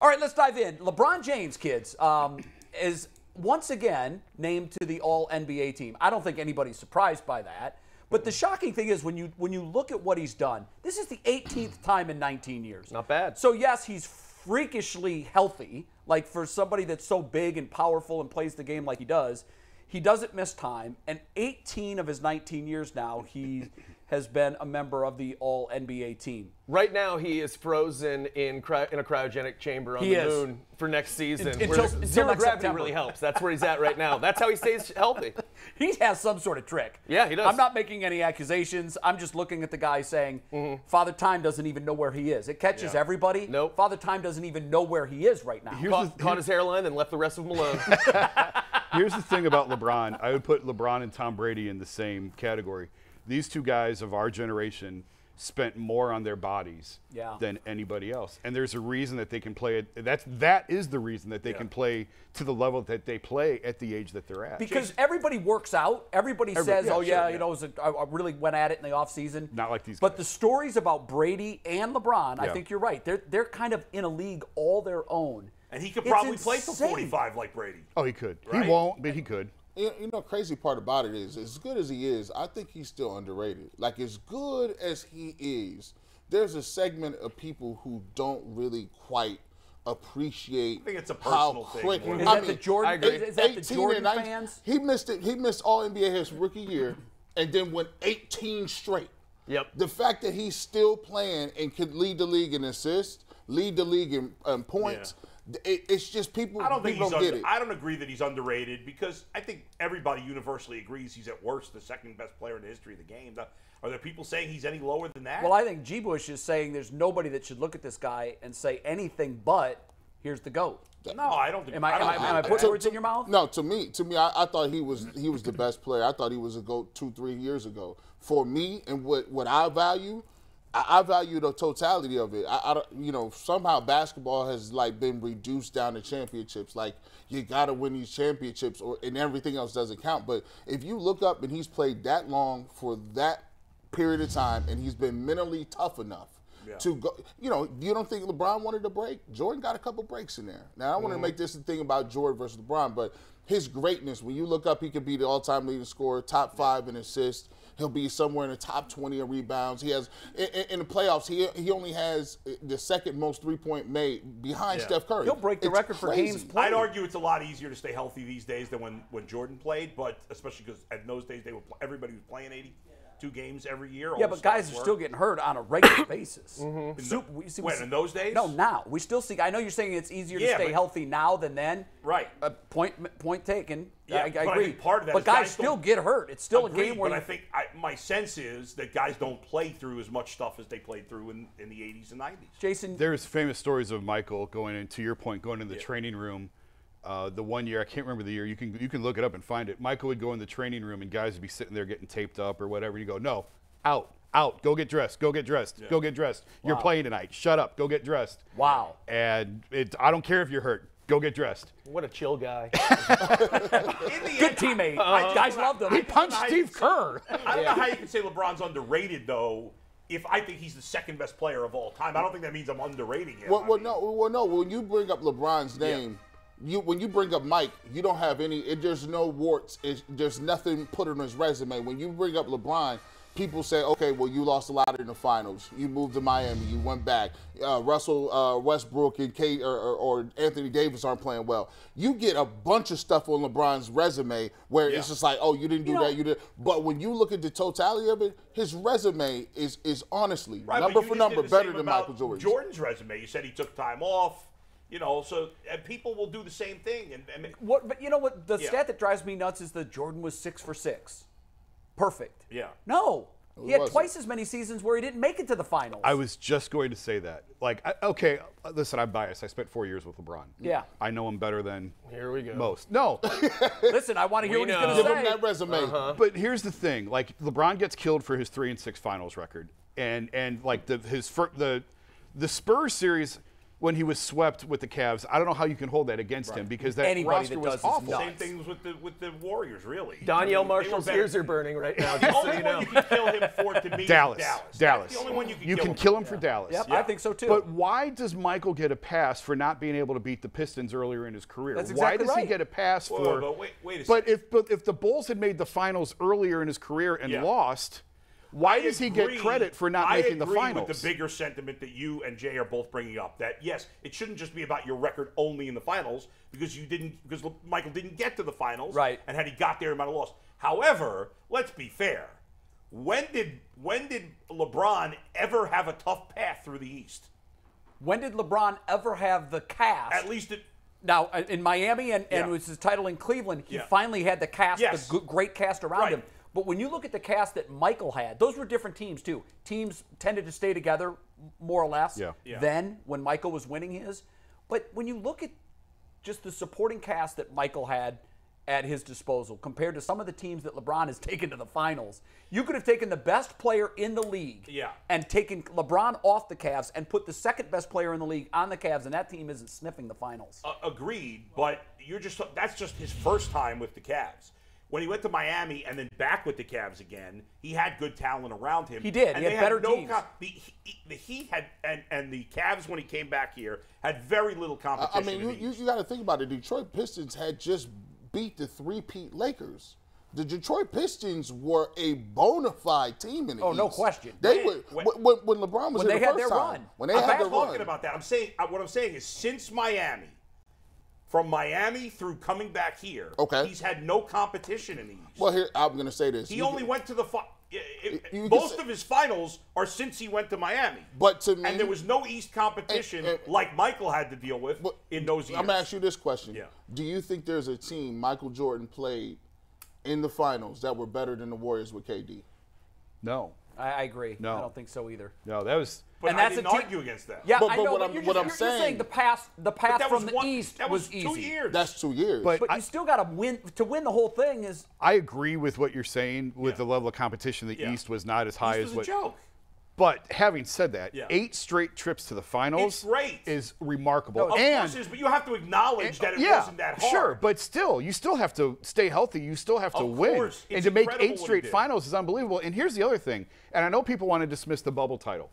All right, let's dive in. LeBron James, kids, um, is once again named to the All NBA team. I don't think anybody's surprised by that. But the shocking thing is when you when you look at what he's done, this is the 18th time in 19 years. Not bad. So yes, he's freakishly healthy. Like for somebody that's so big and powerful and plays the game like he does, he doesn't miss time. And 18 of his 19 years now, he has been a member of the All NBA team. Right now, he is frozen in cry- in a cryogenic chamber on He the is. moon for next season. Until- where until zero next gravity September. really helps. That's where he's at right now. That's how he stays healthy. He has some sort of trick. Yeah, he does. I'm not making any accusations. I'm just looking at the guy saying, mm-hmm. Father Time doesn't even know where he is. It catches Yeah. everybody. Nope. Father Time doesn't even know where he is right now. Here's Caught, the, caught his hairline and left the rest of him alone. Here's the thing about LeBron. I would put LeBron and Tom Brady in the same category. These two guys of our generation spent more on their bodies Yeah. than anybody else. And there's a reason that they can play it. That's that is the reason that they can play to the level that they play at the age that they're at. because everybody works out. Everybody says, yeah, "Oh sure, yeah, yeah. you know, it was a, I I really went at it in the offseason. Not like these But guys. the stories about Brady and LeBron, I think you're right. They're they're kind of in a league all their own. And he could probably play till 45 like Brady. oh, he could. Right? He won't, but he could. You you know, crazy part about it is, as good as he is, I think he's still underrated. Like as good as he is, there's a segment of people who don't really quite appreciate. I think it's a how personal thing quick. more Is I that the mean, Jordan? I agree. Is, is that the 18 Jordan and 19 fans? He missed it. He missed All NBA his rookie year, and then went 18 straight. Yep. The fact that he's still playing and could lead the league in assists, lead the league in, in points, it, it's just people. I don't think he's don't under, get it. I don't agree that he's underrated because I think everybody universally agrees he's at worst the second best player in the history of the game. Now, Are there people saying he's any lower than that? Well, I think G. Bush is saying there's nobody that should look at this guy and say anything but here's the goat. no, I don't. Am I, am I, am I putting words in your mouth? No, to me, to me, I, I thought he was he was the best player. I thought he was a goat two, three years ago. For me, and what what I value, I, I value the totality of it. I, I you know, somehow basketball has like been reduced down to championships. Like you got to win these championships, or and everything else doesn't count. But if you look up and he's played that long for that period of time, and he's been mentally tough enough to go. You know, you don't think LeBron wanted a break? Jordan got a couple breaks in there. Now I want to mm-hmm. make this a thing about Jordan versus LeBron, but his greatness. When you look up, he could be the all-time leading scorer, top five in assists. He'll be somewhere in the top 20 of rebounds. He has in, in- in the playoffs. He he only has the second most three-point made behind Yeah. Steph Curry. He'll break the It's record for crazy. games played. I'd argue it's a lot easier to stay healthy these days than when, when Jordan played, but especially because in those days they were everybody was playing 82 games every year. Yeah, but guys stars are still getting hurt on a regular basis. In Sup- the- we see- we when, see- in those days? No, now we still see. I know you're saying it's easier to stay but- healthy now than then. Right. Uh, point point taken. Yeah, I, I but I agree. think part of that but is guys, guys still get hurt. It's still Agreed, a game where but I think I, my sense is that guys don't play through as much stuff as they played through in, in the 80s and 90s. Jason. There's famous stories of Michael going in, to your point, going in the training room. Uh, the one year I can't remember the year. You can you can look it up and find it. Michael would go in the training room and guys would be sitting there getting taped up or whatever. You go, no, out, out, go get dressed, go get dressed, go get dressed. You're playing tonight. Shut up, go get dressed. Wow. And it, I don't care if you're hurt. Go get dressed. What a chill guy. Good teammate. guys loved him. He punched Steve Kerr. I don't know how you can say LeBron's underrated though. If I think he's the second best player of all time, I don't think that means I'm underrating him. Well, I well, mean, no, well, no. When you bring up LeBron's name, you when you bring up Mike, you don't have any. It, there's no warts. It's, there's nothing put on his resume. When you bring up LeBron, people say, okay, well, you lost a lot in the finals. You moved to Miami. You went back. Uh, Russell uh, Westbrook and Kate or, or, or Anthony Davis aren't playing well. You get a bunch of stuff on LeBron's resume where it's just like, oh, you didn't do You know- that. You did. But when you look at the totality of it, his resume is is honestly right, number for number better than about Michael Jordan. Jordan's resume. You said he took time off. You know, so and people will do the same thing. And, and What, but you know what? The Yeah. stat that drives me nuts is that Jordan was six for six. Perfect. Yeah. No. He had wasn't. twice as many seasons where he didn't make it to the finals. I was just going to say that. Like, I, okay, uh, listen, I'm biased. I spent four years with LeBron. Yeah. I know him better than Here we go. most. No, Listen, I want to hear We what he's know. going to Give say. him that resume. but here's the thing: like LeBron gets killed for his three and six finals record, and and like the his fir- the the Spurs series. When he was swept with the Cavs. I don't know how you can hold that against him because that Anybody roster that was does is awful. nuts. Same things with the with the Warriors, really. Danielle They were Marshall's better. ears are burning right now. The Just so only you one know. you can kill him for to me Dallas. Dallas. Dallas. the only one you can you kill can him kill for. him for Dallas. Yep, Yeah. I think so too. But why does Michael get a pass for not being able to beat the Pistons earlier in his career? That's exactly why exactly does he get a pass Whoa, for? but wait- wait a but second. if but if the Bulls had made the finals earlier in his career and Yeah. lost, why I does he get credit for not I making the agree finals? With the bigger sentiment that you and Jay are both bringing up, that yes, it shouldn't just be about your record only in the finals because you didn't because Michael didn't get to the finals, Right. And had he got there, he might have lost. However, let's be fair. When did when did LeBron ever have a tough path through the East? when did LeBron ever have the cast? At least it. Now in Miami and, and Yeah. it was his title in Cleveland, he Yeah. finally had the cast, Yes. the good, great cast around Right. him. But when you look at the cast that Michael had, those were different teams too. Teams tended to stay together more or less. Yeah. Yeah. Then when Michael was winning his, but when you look at just the supporting cast that Michael had at his disposal compared to some of the teams that LeBron has taken to the finals, you could have taken the best player in the league Yeah. and taken LeBron off the Cavs and put the second best player in the league on the Cavs, and that team isn't sniffing the finals. Uh, agreed, but you're just that's just his first time with the Cavs. When he went to Miami and then back with the Cavs again, he had good talent around him. He did. And He they had better no teams. co- the, he, the Heat had and, and the Cavs when he came back here had very little I, I mean, you, you, you got to think about it. Detroit Pistons had just beat the three-peat Lakers. The Detroit Pistons were a bona fide team in the Oh, no question. They When- were when, when LeBron was When here they the had first their time. run. When they I'm had not their talking about that. I'm saying uh, what I'm saying is since Miami, from Miami through coming back here, Okay. he's had no competition in the East. Well, here I'm going to say this. he You only can- went to the fi- i- i- most say- of his finals are since he went to Miami. But to me, and there was no East competition And- and- like Michael had to deal with But in those years. I'm gonna ask you this question: Yeah. Do you think there's a team Michael Jordan played in the finals that were better than the Warriors with KD? no, I, I agree. No. I don't think so either. no, that was. But and I that's didn't a team- argue against that. Yeah, But- I know, what but I'm- you're, what just, I'm you're, you're saying saying- the pass, the But pass that from was the one, East that was, two easy. years. That's two years. But But I- you still got to win to win the whole thing. Is I agree with what you're saying with Yeah. the level of competition. The Yeah. East was not as high East as was a what. joke. But having said that, Yeah. eight straight trips to the finals is remarkable. Of and course it is, but you have to acknowledge eh, that it yeah, wasn't that hard. Sure, but still, you still have to stay healthy. You still have to Of win. course. And to make eight straight finals is unbelievable. And here's the other thing, and I know people want to dismiss the bubble title,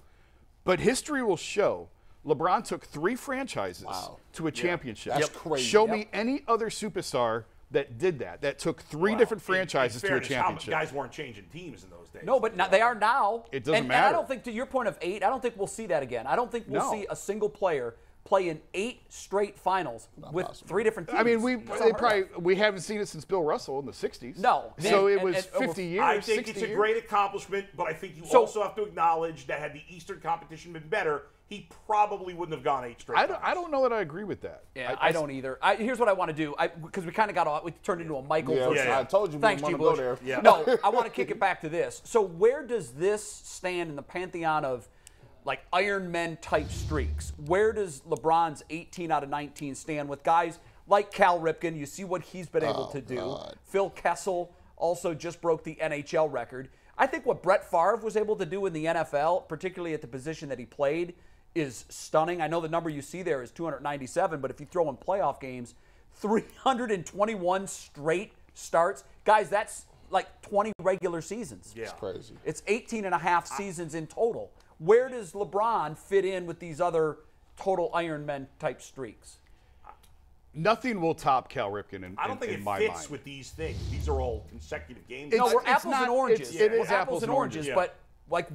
but history will show LeBron took three franchises Wow. to a championship. That's Yep. crazy. Show Yep. me any other superstar that did that, that took three Well, different in- in franchises to a fairness, how many championship. Guys weren't changing teams in those days. no, but now, they are now. It doesn't and, And I don't think, to your point of eight, I don't think we'll see that again. I don't think we'll No. see a single player play in eight straight finals with possible. three different teams. I mean, we they unheard of. probably we haven't seen it since Bill Russell in the '60s. No. so And- it was and- and over- 50 years. I think 60 it's a years. great accomplishment, but I think you So- also have to acknowledge that had the Eastern competition been better, he probably wouldn't have gone eight straight. I don't. I don't know that I agree with that. Yeah, I, don't either. I, here's what I want to do, because we kind of got off. We turned into a Michael. Yeah, versus- yeah. I told you Thanks, didn't G. want to Bush. go there. Yeah. No, I want to kick it back to this. So where does this stand in the pantheon of like Iron Men type streaks? Where does LeBron's 18 out of 19 stand with guys like Cal Ripken? You see what he's been able Oh, to do. God. Phil Kessel also just broke the NHL record. I think what Brett Favre was able to do in the NFL, particularly at the position that he played, is stunning. I know the number you see there is 297, but if you throw in playoff games, 321 straight starts. Guys, that's like 20 regular seasons. Yeah. Crazy. It's 18 and a half seasons in total. Where does LeBron fit in with these other total Ironman type streaks? Nothing will top Cal Ripken in, I don't in- think in it my fits mind. with these things. These are all consecutive games. It's- No, we're apples not- and oranges. it's- it We're is apples and oranges. Yeah. but like,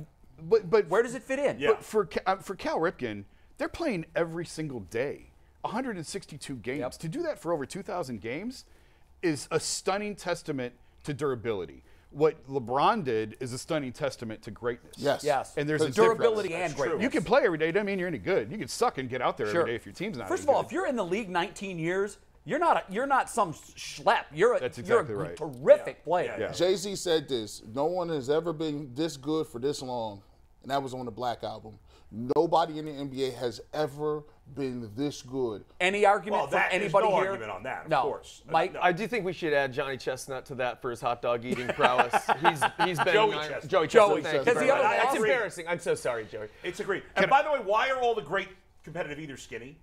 but but where does it fit in? Yeah. But for uh, for Cal Ripken, they're playing every single day, 162 games. Yep. To do that for over 2,000 games is a stunning testament to durability. What LeBron did is a stunning testament to greatness. Yes. Yes. And there's a durability and greatness. You can play every day. It Doesn't mean you're any good. You can suck and get out there Sure. every day if your team's not. First any of all, good. if you're in the league 19 years, you're not a, you're not some schlep. You're a, That's you're exactly a right. terrific player. Yeah. Jay Z said this: "No one has ever been this good for this long," and that was on the Black album. Nobody in the NBA has ever been this good. Any argument Well, from that- there's anybody no here? argument on that, of no. course. Mike, No. I do think we should add Johnny Chestnut to that for his hot dog eating prowess. he's he's been Joey an iron- Chestnut. Joey Joey Chestnut. Thank Chestnut. Because the other. That's embarrassing. I'm so sorry, Joey. It's a great. And by the way, why are all the great competitive either, Skinny.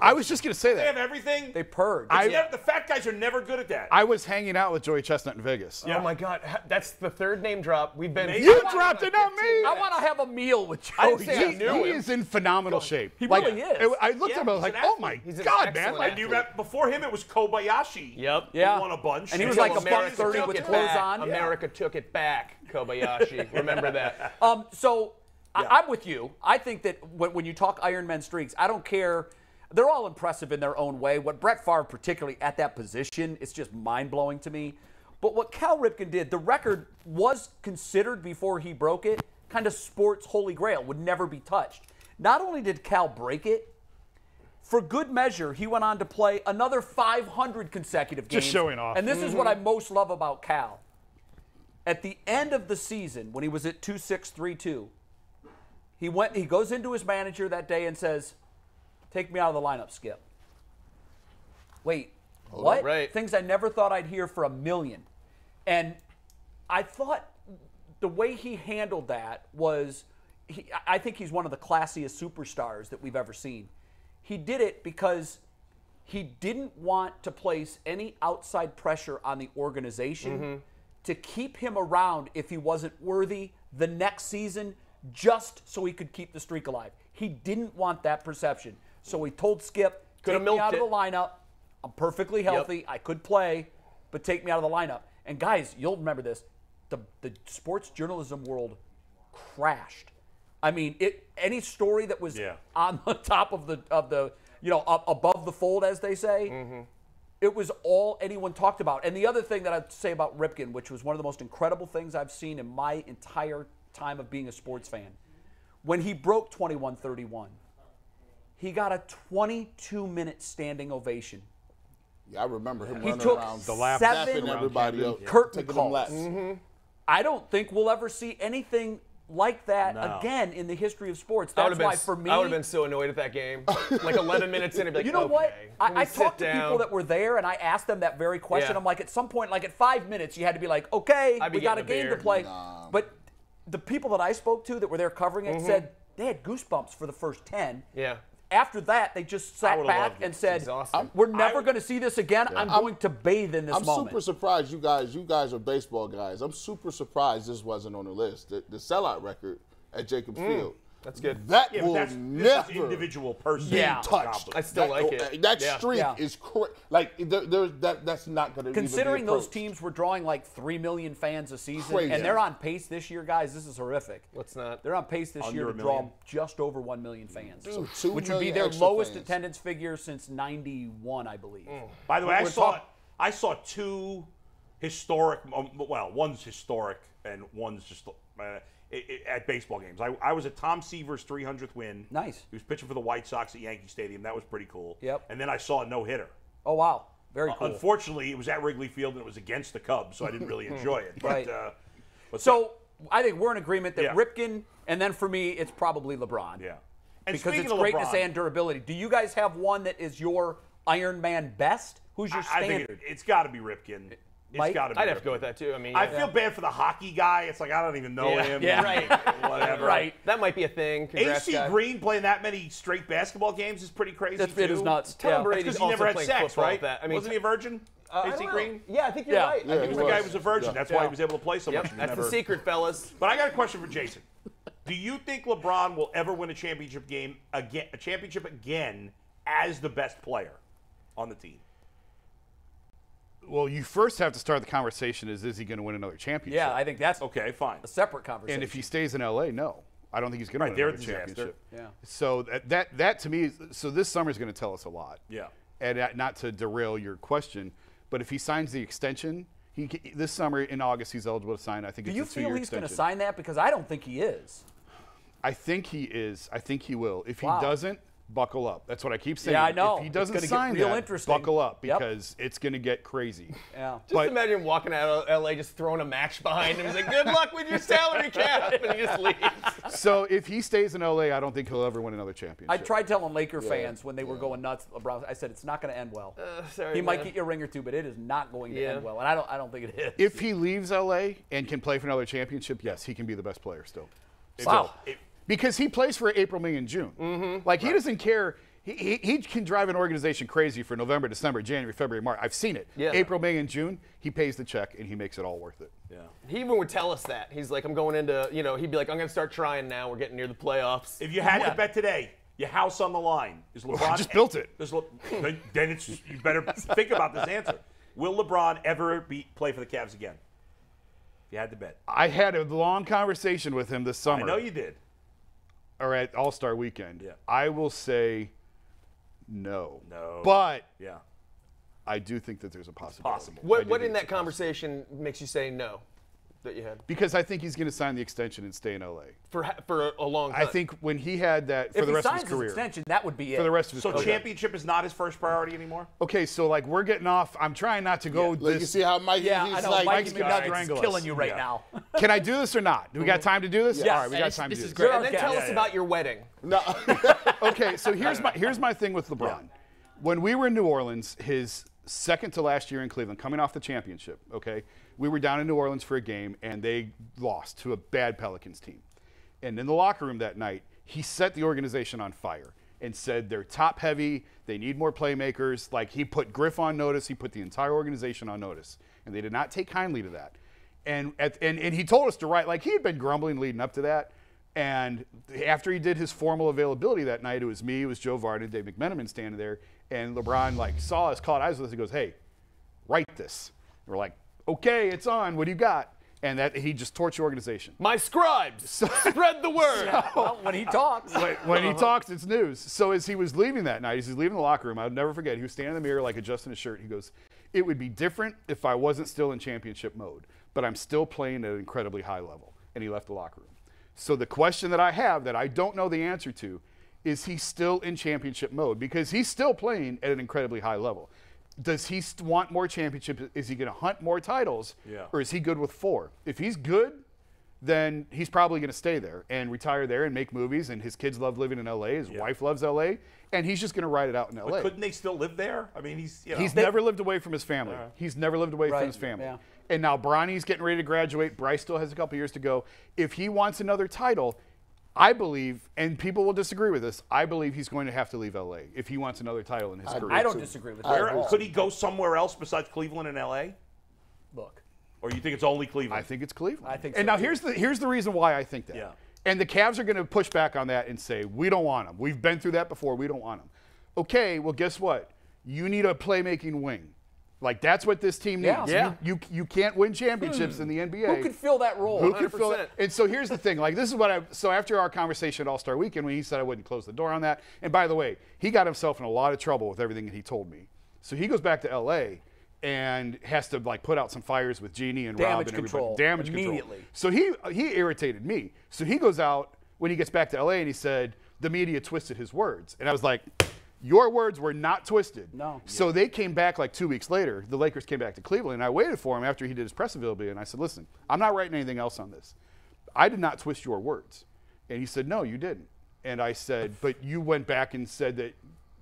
I was just gonna say that. They have everything. They purge. I- Yeah, the fat guys are never good at that. I was hanging out with Joey Chestnut in Vegas. Yeah. Oh my God, that's the third name drop. We've been. You talking dropped it, not me. I want to have a meal with Joey. didn't say I He, he is in phenomenal shape. He Like, really is. it- I looked Yeah, at him. I was like, "Oh my. He's god, man!" excellent Like, and you remember, before him, it was Kobayashi. Yep. Yeah. won a bunch. And he was Until like a buck America 30 took with it clothes back. on. America took it back, Kobayashi. Remember that. Um, so Yeah. I, I'm with you. I think that when, when you talk Iron Man streaks, I don't care. They're all impressive in their own way. What Brett Favre, particularly at that position, it's just mind blowing to me. But what Cal Ripken did, the record was considered before he broke it, kind of sports holy grail, would never be touched. Not only did Cal break it, for good measure, he went on to play another 500 consecutive games. Just showing off. And this is what mm-hmm. I most love about Cal. At the end of the season, when he was at 2632, he went he goes into his manager that day and says, Take me out of the lineup, Skip. Wait, what? Right. Things I never thought I'd hear for a million. And I thought the way he handled that was he, I think he's one of the classiest superstars that we've ever seen. He did it because he didn't want to place any outside pressure on the organization mm-hmm. to keep him around if he wasn't worthy the next season just so he could keep the streak alive. He didn't want that perception. So he told Skip, Coulda take me out milked of the lineup. I'm perfectly healthy. I could play, but take me out of the lineup. And guys, you'll remember this. The the sports journalism world crashed. I mean, it any story that was Yeah. on the top of the of the you know up above the fold, as they say, Mm-hmm. it was all anyone talked about. And the other thing that I'd say about Ripken, which was one of the most incredible things I've seen in my entire time of being a sports fan, when he broke 21-31, he got a 22 minute standing ovation. Yeah, I remember him He running took around, The lap- seven everybody up, curtain taking them calls. laps. Mm-hmm. I don't think we'll ever see anything like that No. again in the history of sports. I would That's have been, why, for me, I would have been so annoyed at that game. Like 11 minutes in, I'd be like, you know okay, what? I, I sit talked to people that were there, and I asked them that very question. Yeah. I'm like, at some point, like at five minutes, you had to be like, okay, be we got a a game to beer. play. But the people that I spoke to that were there covering it mm-hmm. said they had goosebumps for the first ten. Yeah. After that, they just sat back loved it. and said, exhausting. "We're never going to see this again. I'm going to bathe in this I'm moment." super surprised you guys. You guys are baseball guys. I'm super surprised this wasn't on the list. The, the sellout record at Jacobs mm. Field. That's good. That Yeah, will that's, never is individual person. Yeah. touched. I still that, like it. That Yeah. streak Yeah. is cra- like there, there, that. That's not going to Considering even be those teams were drawing like three million fans a season, Crazy. and they're on pace this year, guys. This is horrific. Let's not. They're on pace this year a to draw just over one million fans, two which would be their lowest fans. attendance figure since '91, I believe. By the way, I We're saw talk- I saw two historic. um, Well, one's historic and one's just uh, i- i- at baseball games. I, I was at Tom Seaver's 300th win. Nice. He was pitching for the White Sox at Yankee Stadium. That was pretty cool. Yep. And then I saw a no hitter. Oh wow, very cool. Unfortunately, it was at Wrigley Field and it was against the Cubs, so I didn't really enjoy it. But, Right. uh, but So I think we're in agreement that Yeah. Ripken, and then for me, it's probably LeBron. yeah. And because it's of greatness LeBron, and durability. Do you guys have one that is your Iron Man best? Who's your standard? think it, has got to be Ripken. It's Mike? got to be. I'd have to go with that too. I mean, I yeah. feel bad for the hockey guy. It's like I don't even know Yeah. him. Yeah. Right. Whatever. right. that might be a thing. Congrats, AC guy. Green playing that many straight basketball games is pretty crazy. That's too. it is nuts. Tom Yeah. Brady- Because He's he never had sex, right? that. I mean, Wasn't he a virgin? Uh, AC. Green. Yeah, I think you're Yeah. right. Yeah, I think The you're guy was a virgin. That's why he was able to play so Yep, much. That's never- the secret, fellas. But I got a question for Jason. Do you think LeBron will ever win a championship game again? A championship again as the best player on the team? Well, you first have to start the conversation: Is is he going to win another championship? Yeah, I think that's Okay, fine. a separate conversation. And if he stays in LA, no, I don't think he's going Right, to they're win another championship. Yeah. So that that, that to me, is, so this summer is going to tell us a lot. Yeah. And uh, not to derail your question, but if he signs the extension, he this summer in August he's eligible to sign. I think do it's you a two-year feel he's going to sign that? Because I don't think he is. I think he is. I think he will. If Wow. he doesn't, buckle up. That's what I keep saying. Yeah, I know. If he doesn't gonna get sign real that, interesting. buckle up Yep. because it's going to get crazy. Yeah. Just But- imagine walking out of LA, just throwing a match behind him. He's like, "Good luck with your salary cap," and he just leaves. so if he stays in LA, I don't think he'll ever win another championship. I tried telling Laker fans when they were going nuts. LeBron, I said it's not going to end well. Uh, sorry, he might get you a ring or two, but it is not going to Yeah. end well. And I don't. I don't think it is. If he leaves LA and can play for another championship, yes, he can be the best player still. wow. If, because he plays for April, May, and June. Mm-hmm. Like he doesn't care. He, he, he can drive an organization crazy for November, December, January, February, March. I've seen it. Yeah. April, May, and June, he pays the check and he makes it all worth it. Yeah. He even would tell us that. He's like, I'm going into, you know, he'd be like, I'm going to start trying now. We're getting near the playoffs. If you had to bet today, your house on the line is LeBron. just built it. Le- then, then it's you better think about this answer. Will LeBron ever be play for the Cavs again? If you had to bet, I had a long conversation with him this summer. I know you did. Or at All Star Weekend. Yeah. I will say no. No. But Yeah. I do think that there's a possibility. Possible. What what in that a possibility. conversation makes you say no that you had Because I think he's going to sign the extension and stay in LA. for for a long time? I think when he had that for if the he rest of signs his his career. extension, that would be it. for the rest of his So career. championship is not his first priority anymore. Okay, so like we're getting off. I'm trying not to go. Like this, you see how Mike? yeah, he's I know. like, Mikey Mike's is killing you right Yeah. now. Can I do this or not? Do we got time to do this? Yes. All right, we got time this to do is this. great. and then Okay. tell Yeah, us yeah. about your wedding. no. okay, so here's my here's my thing with LeBron. When we were in New Orleans, his second to last year in Cleveland, coming off the championship, okay, we were down in New Orleans for a game and they lost to a bad Pelicans team. And in the locker room that night, he set the organization on fire and said they're top heavy, they need more playmakers. Like he put Griff on notice, he put the entire organization on notice, and they did not take kindly to that. And at, and and he told us to write like he had been grumbling leading up to that. And after he did his formal availability that night, it was me, it was Joe Vardon, Dave McMenamin standing there, and LeBron like saw us, caught eyes with us, he goes, "Hey, write this." And we're like, "Okay, it's on. What do you got?" And that he just torched the organization. My scribes, spread the word. well, when he talks, When, when he uh-huh. talks, it's news. So as he was leaving that night, as he's leaving the locker room, I'll never forget. He was standing in the mirror, like adjusting his shirt. He goes, "It would be different if I wasn't still in championship mode, but I'm still playing at an incredibly high level." And he left the locker room. So the question that I have that I don't know the answer to is he still in championship mode because he's still playing at an incredibly high level. Does he st- want more championships? Is he going to hunt more titles? Yeah. Or is he good with four? If he's good, then he's probably going to stay there and retire there and make movies. And his kids love living in LA. His wife loves LA, and he's just going to ride it out in LA. But couldn't they still live there? I mean, he's you know, He's never lived away from his family. He's never lived away Right, from his family. yeah. And now Bronny's getting ready to graduate. Bryce still has a couple years to go. If he wants another title, I believe, and people will disagree with this, I believe he's going to have to leave LA if he wants another title in his career. I don't too. disagree with that. Where, at all. could he go somewhere else besides Cleveland and LA? Look, Or you think it's only Cleveland? I think it's Cleveland. I think And so, now too. here's the here's the reason why I think that. Yeah. And the Cavs are going to push back on that and say we don't want him. We've been through that before. We don't want him. Okay, well guess what? You need a playmaking wing. Like that's what this team needs. Yeah. Yeah. You, you can't win championships hmm. in the NBA. who could fill that role? Who could fill it? And so here's the thing. Like this is what I. So after our conversation at All Star Weekend, when he said I wouldn't close the door on that, and by the way, he got himself in a lot of trouble with everything that he told me. So he goes back to L.A. and has to like put out some fires with Jeanie and Rob Damage and control, everybody. Damage immediately. control. So he he irritated me. So he goes out when he gets back to L.A. and he said the media twisted his words, and I was like. Your words were not twisted. No. So they came back like two weeks later. The Lakers came back to Cleveland, and I waited for him after he did his press availability, and I said, "Listen, I'm not writing anything else on this. I did not twist your words." And he said, "No, you didn't." And I said, "But you went back and said that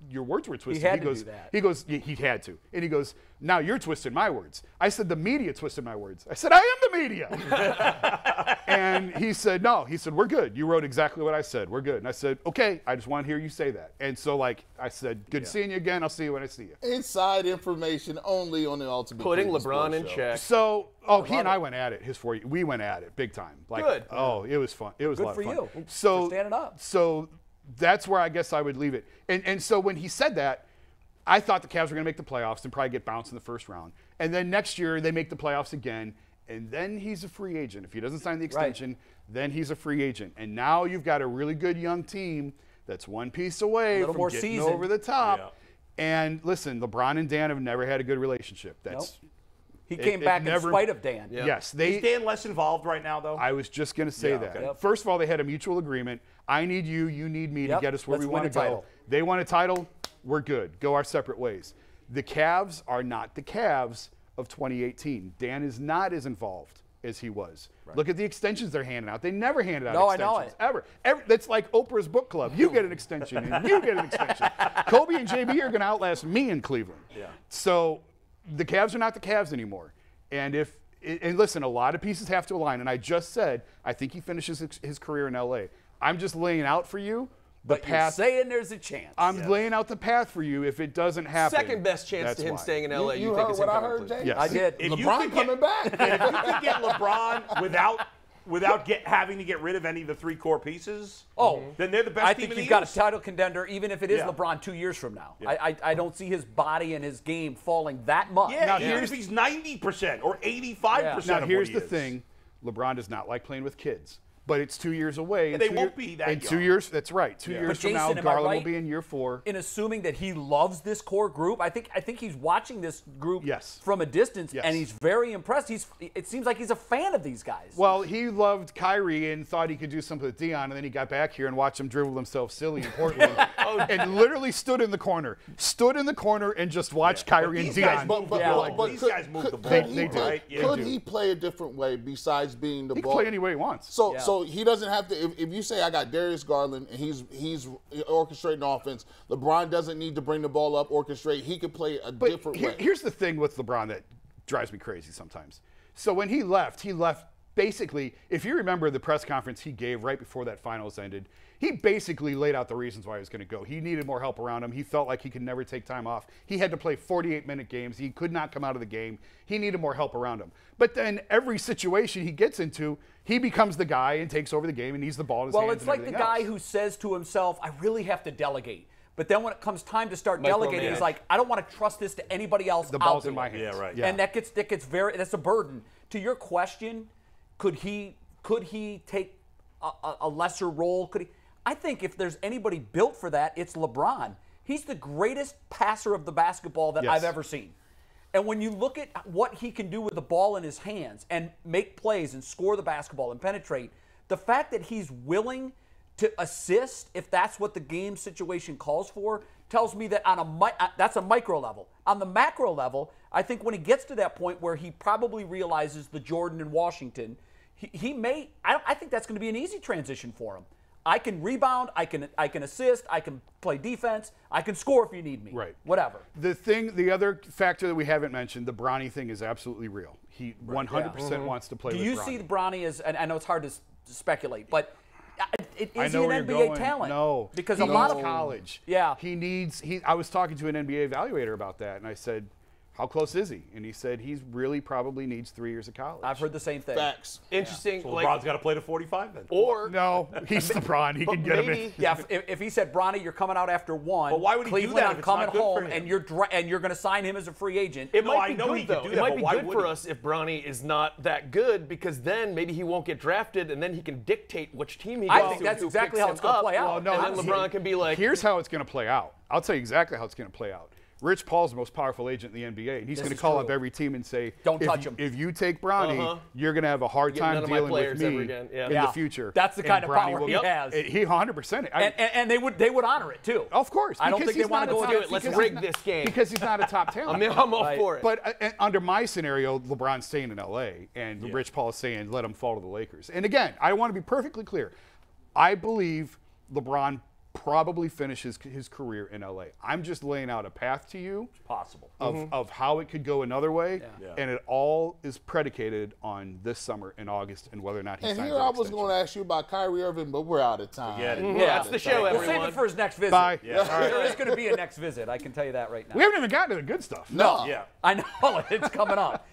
your words were twisted." had to goes, do that. He goes, "Yeah, "He had to." And he goes, "Now you're twisting my words." I said, "The media twisted my words." I said, "I am the media." and he said, "No." He said, "We're good. You wrote exactly what I said. We're good." And I said, "Okay. I just want to hear you say that." And so, like I said, "Good seeing you again. I'll see you when I see you." Inside information only on the Ultimate Putting Cleveland LeBron in Show. check. So, oh, he and I went at it. His four, we went at it big time. Like, Good. Oh, it was fun. It was a lot for of fun. you So for standing up. So that's where I guess I would leave it. And and so when he said that, I thought the Cavs were going to make the playoffs and probably get bounced in the first round. And then next year they make the playoffs again, and then he's a free agent. If he doesn't sign the extension, then he's a free agent. And now you've got a really good young team that's one piece away from more getting seasoned. over the top. Yeah. And listen, LeBron and Dan have never had a good relationship. That's He came it back never- in spite of Dan. yes. They Is Dan less involved right now, though? I was just going to say Yeah, that. okay. Yep. First of all, they had a mutual agreement. I need you, you need me Yep, to get us where let's we want to go. title. They want a title, we're good. Go our separate ways. The Cavs are not the Cavs of 2018. Dan is not as involved as he was. Look at the extensions they're handing out. They never handed out No, I extensions know it. ever. Every, that's like Oprah's book club. You get an extension and you get an extension. Kobe and JB are going to outlast me in Cleveland. Yeah. So the Cavs are not the Cavs anymore. And if and listen, a lot of pieces have to align. And I just said I think he finishes his, his career in LA. I'm just laying out for you the But you're path. saying there's a chance. I'm laying out the path for you if it doesn't happen. Second best chance to him why. staying in LA. You, You, you think heard is what I heard, Cleveland. Jay? Yes. I did. If you LeBron could coming get, back. if you could get LeBron without without get having to get rid of any of the three core pieces, Oh, then they're the best I team think in you've got a title contender, even if it is Yeah. LeBron two years from now. Yeah. I, I I don't see his body and his game falling that much. Yeah, Now, even here's- if he's ninety percent or eighty-five percent. Now of here's what he the is. thing: LeBron does not like playing with kids. But it's two years away. and they two won't year- be that In two young. years, that's right. Two Yeah. years But from now, Jason, am Garland right? will be in year four. in assuming that he loves this core group. I think I think he's watching this group Yes. from a distance, Yes. and he's very impressed. He's it seems like he's a fan of these guys. Well, he loved Kyrie and thought he could do something with Dion, and then he got back here and watched him dribble himself silly in Portland, Oh, and literally stood in the corner, stood in the corner and just watched Kyrie and these guys Dion. move But, Yeah. but, but These could, guys move the ball. could They- he they do. play, Right? Could do. he play a different way besides being the he can play any way he wants. So Yeah. So he doesn't have to. If, if you say I got Darius Garland and he's he's orchestrating offense, LeBron doesn't need to bring the ball up, orchestrate. He could play a But different here- way. here's the thing with LeBron that drives me crazy sometimes. So when he left, he left basically, if you remember the press conference he gave right before that finals ended, he basically laid out the reasons why he was going to go. He needed more help around him. He felt like he could never take time off. He had to play 48 minute games. He could not come out of the game. He needed more help around him. But then every situation he gets into, he becomes the guy and takes over the game and needs the ball in his well, hands it's like the everything guy else. who says to himself, "I really have to delegate." But then when it comes time to start delegating, he's like, "I don't want to trust this to anybody else." the ball's in my hands. Yeah, right. Yeah. And that gets that gets very that's a burden. To your question, could he could he take a, a, lesser role? Could he? I think if there's anybody built for that, it's LeBron. He's the greatest passer of the basketball that Yes. I've ever seen. And when you look at what he can do with the ball in his hands and make plays and score the basketball and penetrate, the fact that he's willing to assist if that's what the game situation calls for tells me that on a uh, that's a micro level. On the macro level, I think when he gets to that point where he probably realizes the Jordan in Washington, he, he may I, I think that's going to be an easy transition for him. I can rebound, I can I can assist, I can play defense, I can score if you need me. Right. Whatever. The thing, the other factor that we haven't mentioned, the Bronny thing is absolutely real. He 100% mm-hmm. wants to play Do with you Bronny. see Bronny as, and I know it's hard to, s- speculate, but I is know he an NBA going. talent? No, because he a lot of college. Yeah. he needs. He. I was talking to an NBA evaluator about that, and I said, "How close is he?" And he said he's really probably needs three years of college. I've heard the same thing. Facts. Interesting. So like, LeBron's got to play to forty-five then. or No, he's LeBron. He but can get him in. Yeah, if, if he said, Bronny, you're coming out after one, But why would he do Cleveland, that I'm if it's coming not good for home, him? and you're dra- and you're going to sign him as a free agent. It No, might I be know good he though. do it might be good for he? us if Bronny is not that good because then maybe he won't get drafted and then he can dictate which team he goes I think to that's exactly how it's gonna play out. Well, no, and then LeBron can be like, Here's how it's going to play out. I'll tell you exactly how it's going to play out. Rich Paul's the most powerful agent in the NBA, and he's going to call true. up every team and say, Don't touch you, him. If you take Bronny, Uh-huh. you're going to have a hard time none of my dealing with me. Yeah. in Yeah. the future." That's the And kind of Bronny power will- he has. He 100. percent and, and, and they would they would honor it too. Of course. I don't think they he's want to not go top- against. Let's rig he's this game. Because he's not a top talent. I'm, I'm all Right. for it. But uh, uh, under my scenario, LeBron's staying in LA, and Rich Paul is saying, let him fall to the Lakers. And again, I want to be perfectly clear. I believe LeBron probably finishes his his career in LA. I'm just laying out a path to you Possible. of, mm-hmm. of how it could go another way, Yeah. and it all is predicated on this summer in August and whether or not he And signs here an I was going to ask you about Kyrie Irving, but we're out of time. Forget it. We're Yeah, out that's of the time. show, We'll save it for his next visit. Bye. Yeah. There is going to be a next visit. I can tell you that right now. We haven't even gotten to the good stuff. No. Yeah. I know it's coming up.